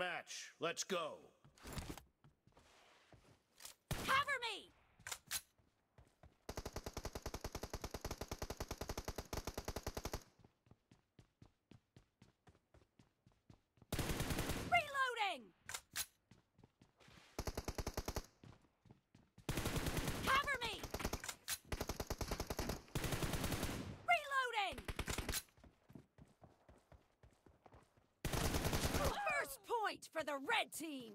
Match, let's go. Cover me! Reloading! Cover me! Reloading! First point for the red team!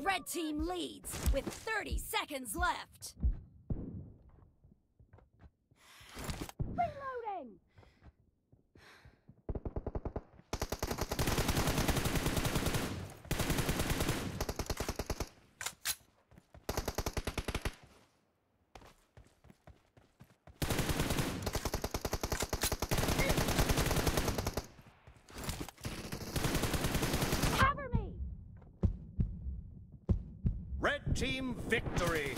Red team leads with 30 seconds left. Reloading! Cover me! Team victory.